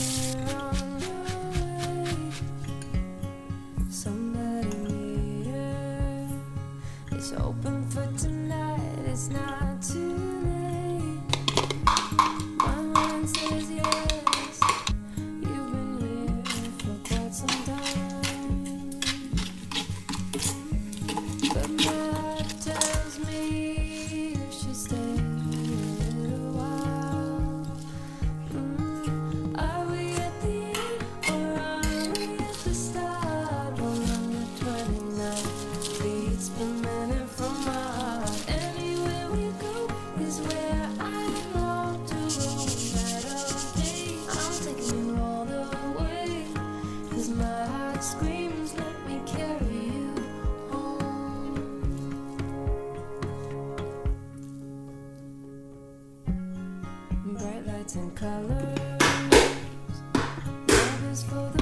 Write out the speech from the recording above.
Yeah. For the